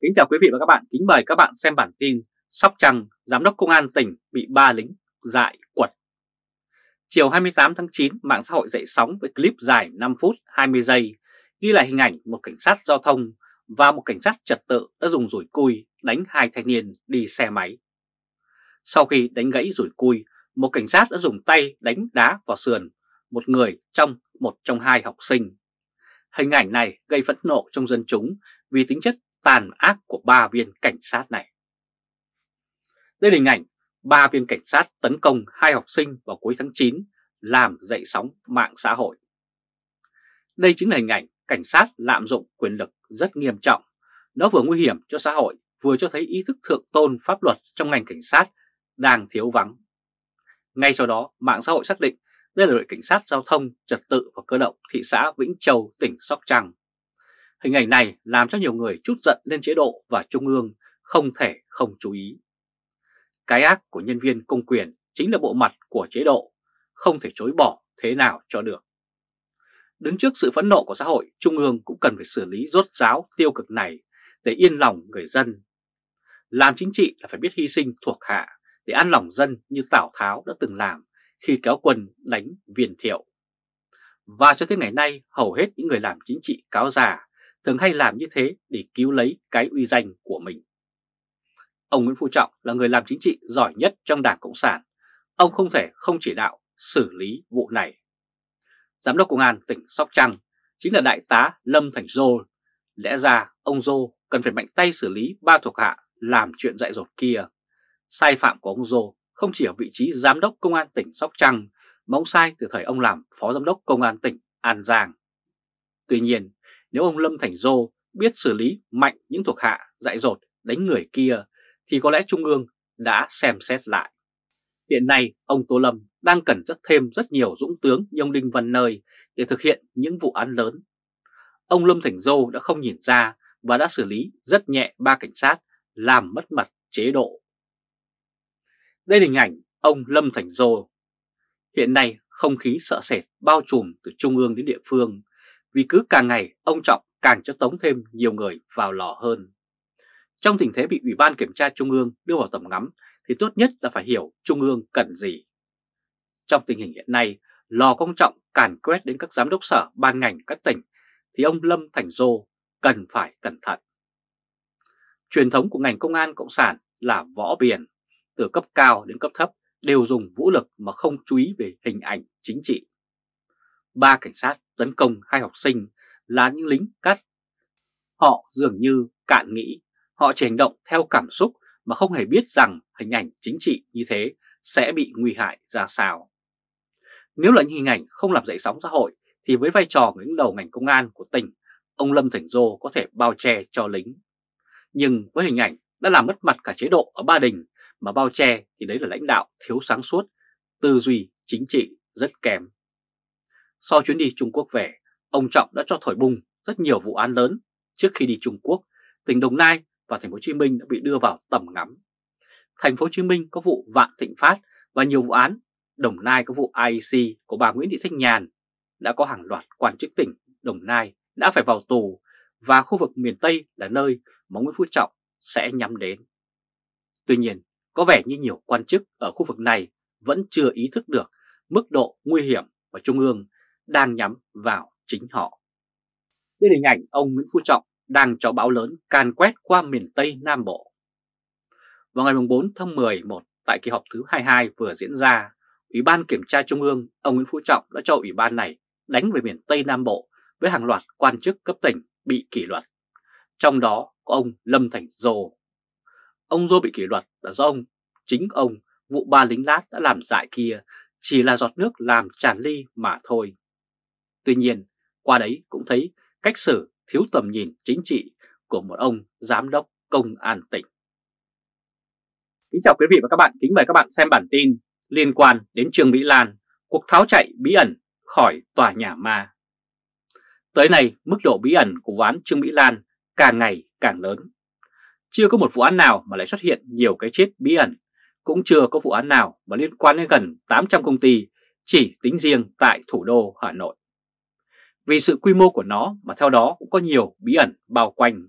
Kính chào quý vị và các bạn, kính mời các bạn xem bản tin Sóc Trăng, Giám đốc Công an tỉnh bị ba lính dại quật. Chiều 28 tháng 9, mạng xã hội dậy sóng với clip dài 5 phút 20 giây ghi lại hình ảnh một cảnh sát giao thông và một cảnh sát trật tự đã dùng rủi cui đánh hai thanh niên đi xe máy. Sau khi đánh gãy rủi cui, một cảnh sát đã dùng tay đánh đá vào sườn một người trong một trong hai học sinh. Hình ảnh này gây phẫn nộ trong dân chúng vì tính chất tàn ác của ba viên cảnh sát này. Đây là hình ảnh ba viên cảnh sát tấn công hai học sinh vào cuối tháng 9 làm dậy sóng mạng xã hội. Đây chính là hình ảnh cảnh sát lạm dụng quyền lực rất nghiêm trọng. Nó vừa nguy hiểm cho xã hội, vừa cho thấy ý thức thượng tôn pháp luật trong ngành cảnh sát đang thiếu vắng. Ngay sau đó, mạng xã hội xác định đây là đội cảnh sát giao thông, trật tự và cơ động thị xã Vĩnh Châu, tỉnh Sóc Trăng. Hình ảnh này làm cho nhiều người chút giận lên chế độ và trung ương không thể không chú ý. Cái ác của nhân viên công quyền chính là bộ mặt của chế độ, không thể chối bỏ thế nào cho được. Đứng trước sự phẫn nộ của xã hội, Trung ương cũng cần phải xử lý rốt ráo tiêu cực này để yên lòng người dân. Làm chính trị là phải biết hy sinh thuộc hạ để an lòng dân như Tào Tháo đã từng làm khi kéo quân đánh viên thiệu. Và cho tới ngày nay, hầu hết những người làm chính trị cáo già thường hay làm như thế để cứu lấy cái uy danh của mình. Ông Nguyễn Phú Trọng là người làm chính trị giỏi nhất trong Đảng Cộng sản. Ông không thể không chỉ đạo xử lý vụ này. Giám đốc Công an tỉnh Sóc Trăng chính là Đại tá Lâm Thành Dô. Lẽ ra ông Dô cần phải mạnh tay xử lý ba thuộc hạ làm chuyện dạy dột kia. Sai phạm của ông Dô không chỉ ở vị trí Giám đốc Công an tỉnh Sóc Trăng mà ông sai từ thời ông làm Phó Giám đốc Công an tỉnh An Giang. Tuy nhiên, nếu ông Lâm Thành Dô biết xử lý mạnh những thuộc hạ dại dột đánh người kia thì có lẽ Trung ương đã xem xét lại. Hiện nay, ông Tô Lâm đang cần rất thêm rất nhiều dũng tướng như ông Đinh Văn Nơi để thực hiện những vụ án lớn. Ông Lâm Thành Dô đã không nhìn ra và đã xử lý rất nhẹ ba cảnh sát làm mất mặt chế độ. Đây là hình ảnh ông Lâm Thành Dô. Hiện nay không khí sợ sệt bao trùm từ trung ương đến địa phương vì cứ càng ngày ông Trọng càng cho tống thêm nhiều người vào lò hơn. Trong tình thế bị Ủy ban Kiểm tra Trung ương đưa vào tầm ngắm thì tốt nhất là phải hiểu Trung ương cần gì. Trong tình hình hiện nay, lò công trọng càn quét đến các giám đốc sở ban ngành các tỉnh thì ông Lâm Thành Dô cần phải cẩn thận. Truyền thống của ngành công an cộng sản là võ biển, từ cấp cao đến cấp thấp đều dùng vũ lực mà không chú ý về hình ảnh chính trị. Ba cảnh sát tấn công hai học sinh là những lính cắt. Họ dường như cạn nghĩ, họ chỉ hành động theo cảm xúc mà không hề biết rằng hình ảnh chính trị như thế sẽ bị nguy hại ra sao. Nếu là những hình ảnh không làm dậy sóng xã hội thì với vai trò người đứng đầu ngành công an của tỉnh, ông Lâm Thành Dô có thể bao che cho lính. Nhưng với hình ảnh đã làm mất mặt cả chế độ ở Ba Đình mà bao che thì đấy là lãnh đạo thiếu sáng suốt, tư duy chính trị rất kém. Sau chuyến đi Trung Quốc về, ông Trọng đã cho thổi bùng rất nhiều vụ án lớn. Trước khi đi Trung Quốc, tỉnh Đồng Nai và thành phố Hồ Chí Minh đã bị đưa vào tầm ngắm. Thành phố Hồ Chí Minh có vụ Vạn Thịnh Phát và nhiều vụ án. Đồng Nai có vụ IEC của bà Nguyễn Thị Thanh Nhàn. Đã có hàng loạt quan chức tỉnh Đồng Nai đã phải vào tù và khu vực miền Tây là nơi mà Nguyễn Phú Trọng sẽ nhắm đến. Tuy nhiên, có vẻ như nhiều quan chức ở khu vực này vẫn chưa ý thức được mức độ nguy hiểm và Trung ương đang nhắm vào chính họ. Đây là hình ảnh ông Nguyễn Phú Trọng đang cho bão lớn can quét qua miền Tây Nam Bộ. Vào ngày 4 tháng 11 tại kỳ họp thứ 22 vừa diễn ra, Ủy ban Kiểm tra Trung ương ông Nguyễn Phú Trọng đã cho Ủy ban này đánh về miền Tây Nam Bộ với hàng loạt quan chức cấp tỉnh bị kỷ luật. Trong đó có ông Lâm Thành Dô. Ông Dô bị kỷ luật là do ông, chính ông, vụ ba lính lát đã làm dại kia chỉ là giọt nước làm tràn ly mà thôi. Tuy nhiên, qua đấy cũng thấy cách xử thiếu tầm nhìn chính trị của một ông giám đốc công an tỉnh. Kính chào quý vị và các bạn, kính mời các bạn xem bản tin liên quan đến Trương Mỹ Lan, cuộc tháo chạy bí ẩn khỏi tòa nhà ma. Tới nay, mức độ bí ẩn của vụ án Trương Mỹ Lan càng ngày càng lớn. Chưa có một vụ án nào mà lại xuất hiện nhiều cái chết bí ẩn, cũng chưa có vụ án nào mà liên quan đến gần 800 công ty chỉ tính riêng tại thủ đô Hà Nội vì sự quy mô của nó mà theo đó cũng có nhiều bí ẩn bao quanh.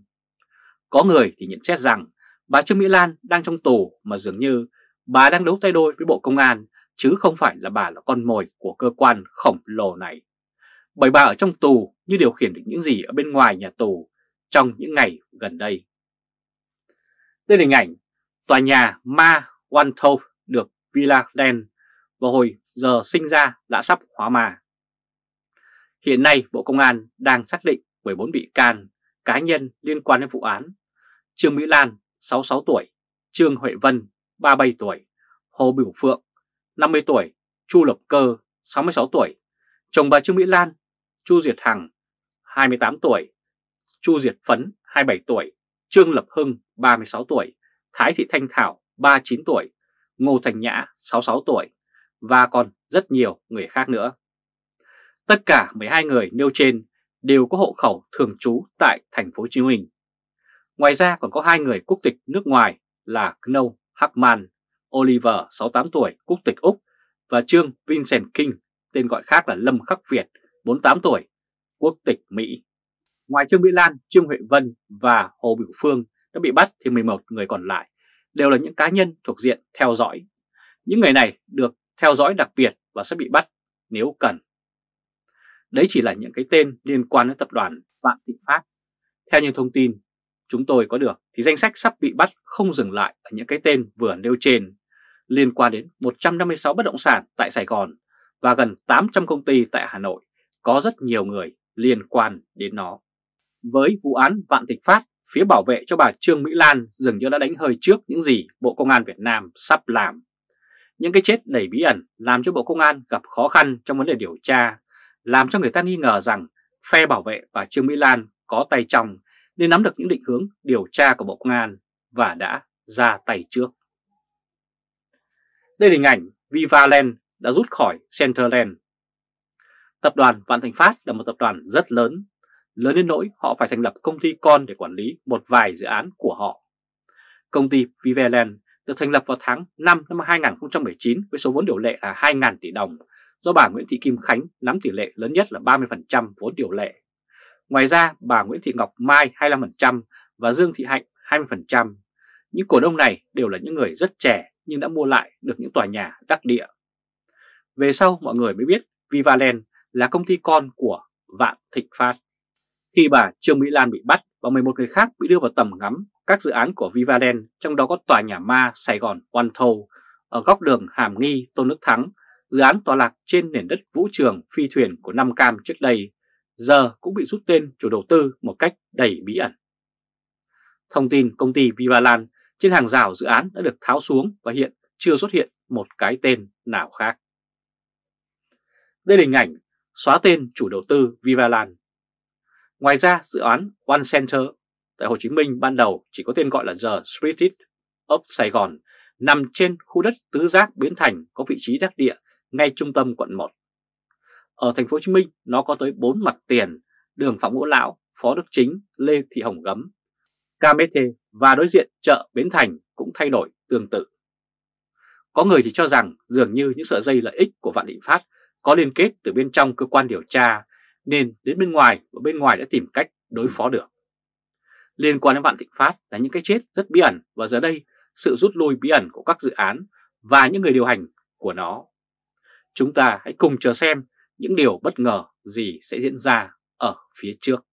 Có người thì nhận xét rằng bà Trương Mỹ Lan đang trong tù mà dường như bà đang đấu tay đôi với Bộ Công an, chứ không phải là bà là con mồi của cơ quan khổng lồ này. Bởi bà ở trong tù như điều khiển được những gì ở bên ngoài nhà tù trong những ngày gần đây. Đây là hình ảnh tòa nhà Ma One Top được Villa Land vào hồi giờ sinh ra đã sắp hóa ma. Hiện nay Bộ Công an đang xác định 14 bị can cá nhân liên quan đến vụ án. Trương Mỹ Lan 66 tuổi, Trương Huệ Vân 37 tuổi, Hồ Biểu Phượng 50 tuổi, Chu Lập Cơ 66 tuổi, chồng bà Trương Mỹ Lan, Chu Diệt Hằng 28 tuổi, Chu Diệt Phấn 27 tuổi, Trương Lập Hưng 36 tuổi, Thái Thị Thanh Thảo 39 tuổi, Ngô Thành Nhã 66 tuổi. Và còn rất nhiều người khác nữa. Tất cả 12 người nêu trên đều có hộ khẩu thường trú tại thành phố Hồ Chí Minh. Ngoài ra còn có hai người quốc tịch nước ngoài là Knou Hackman, Oliver 68 tuổi, quốc tịch Úc và Trương Vincent King, tên gọi khác là Lâm Khắc Việt, 48 tuổi, quốc tịch Mỹ. Ngoài Trương Mỹ Lan, Trương Huệ Vân và Hồ Biểu Phương đã bị bắt thì 11 người còn lại đều là những cá nhân thuộc diện theo dõi. Những người này được theo dõi đặc biệt và sẽ bị bắt nếu cần. Đấy chỉ là những cái tên liên quan đến tập đoàn Vạn Thịnh Phát. Theo những thông tin chúng tôi có được thì danh sách sắp bị bắt không dừng lại ở những cái tên vừa nêu trên liên quan đến 156 bất động sản tại Sài Gòn và gần 800 công ty tại Hà Nội có rất nhiều người liên quan đến nó. Với vụ án Vạn Thịnh Phát, phía bảo vệ cho bà Trương Mỹ Lan dường như đã đánh hơi trước những gì Bộ Công an Việt Nam sắp làm. Những cái chết đầy bí ẩn làm cho Bộ Công an gặp khó khăn trong vấn đề điều tra, làm cho người ta nghi ngờ rằng phe bảo vệ bà Trương Mỹ Lan có tay trong nên nắm được những định hướng điều tra của Bộ Công an và đã ra tay trước. Đây là hình ảnh Vivaland đã rút khỏi Centerland. Tập đoàn Vạn Thành Phát là một tập đoàn rất lớn, lớn đến nỗi họ phải thành lập công ty con để quản lý một vài dự án của họ. Công ty Vivaland được thành lập vào tháng 5 năm 2019 với số vốn điều lệ là 2.000 tỷ đồng, do bà Nguyễn Thị Kim Khánh nắm tỷ lệ lớn nhất là 30% vốn điều lệ. Ngoài ra, bà Nguyễn Thị Ngọc Mai 25% và Dương Thị Hạnh 20%. Những cổ đông này đều là những người rất trẻ nhưng đã mua lại được những tòa nhà đắc địa. Về sau mọi người mới biết Vivaland là công ty con của Vạn Thịnh Phát. Khi bà Trương Mỹ Lan bị bắt và 11 người khác bị đưa vào tầm ngắm các dự án của Vivaland, trong đó có tòa nhà ma Sài Gòn One Thâu ở góc đường Hàm Nghi, Tôn Đức Thắng, dự án tọa lạc trên nền đất vũ trường phi thuyền của Nam Cam trước đây, giờ cũng bị rút tên chủ đầu tư một cách đầy bí ẩn. Thông tin công ty Vivaland trên hàng rào dự án đã được tháo xuống và hiện chưa xuất hiện một cái tên nào khác. Đây là hình ảnh xóa tên chủ đầu tư Vivaland. Ngoài ra dự án One Center tại Hồ Chí Minh ban đầu chỉ có tên gọi là The Spirit of Sài Gòn nằm trên khu đất tứ giác biến thành có vị trí đắc địa ngay trung tâm quận 1. Ở thành phố Hồ Chí Minh nó có tới 4 mặt tiền, đường Phạm Ngũ Lão, Phó Đức Chính, Lê Thị Hồng Gấm, Camete và đối diện chợ Bến Thành cũng thay đổi tương tự. Có người thì cho rằng dường như những sợi dây lợi ích của Vạn Thịnh Phát có liên kết từ bên trong cơ quan điều tra nên đến bên ngoài và bên ngoài đã tìm cách đối phó được. Liên quan đến Vạn Thịnh Phát là những cái chết rất bí ẩn và giờ đây sự rút lui bí ẩn của các dự án và những người điều hành của nó. Chúng ta hãy cùng chờ xem những điều bất ngờ gì sẽ diễn ra ở phía trước.